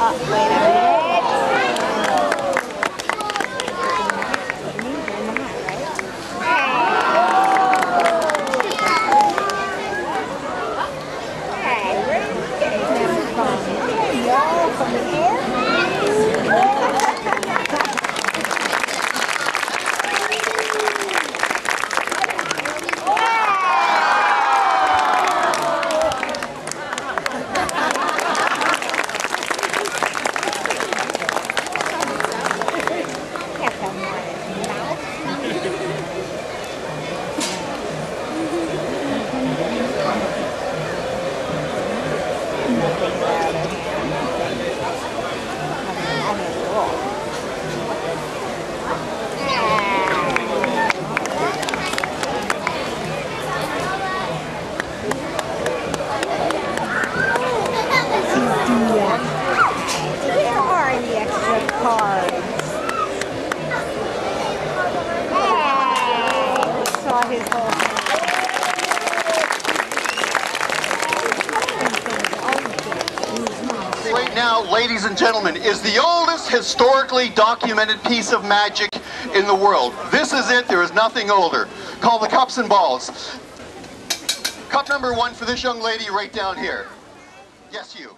There Now, ladies and gentlemen, is the oldest historically documented piece of magic in the world. This is it. There is nothing older. Called the Cups and Balls. Cup number one for this young lady right down here. Yes, you.